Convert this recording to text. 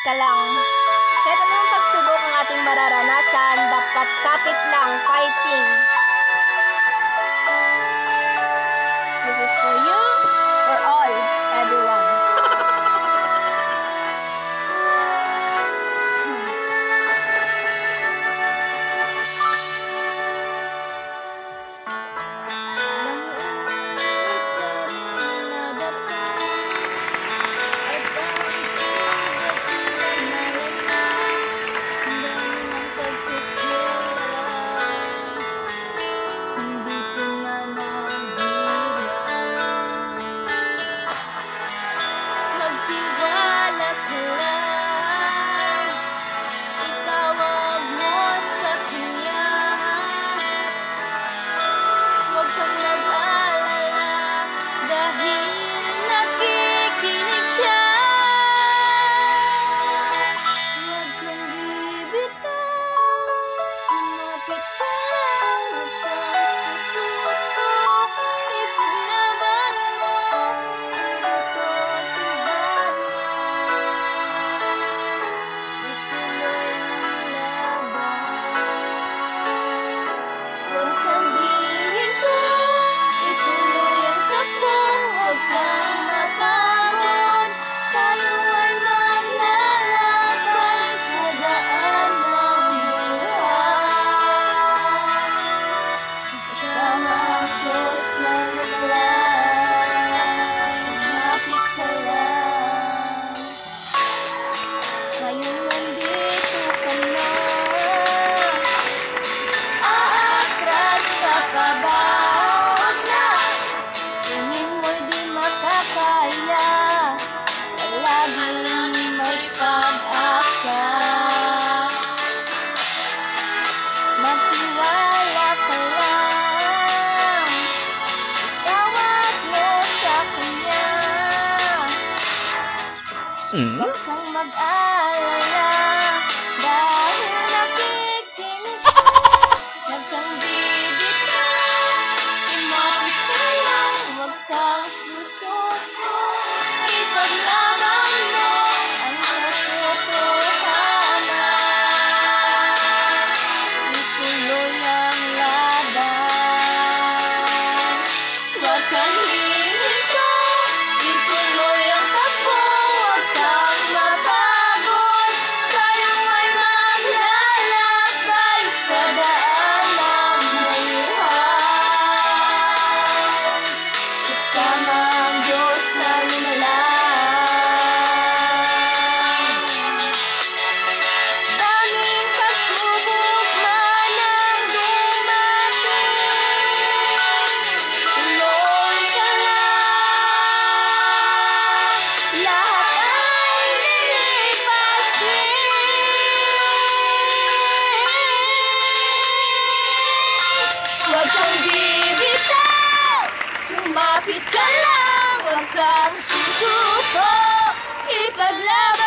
ka lang. Kahit anong pagsubok ang ating mararanasan, dapat kapit lang, fighting. Huwag kang mag-alala Kang susuko Ipaglaban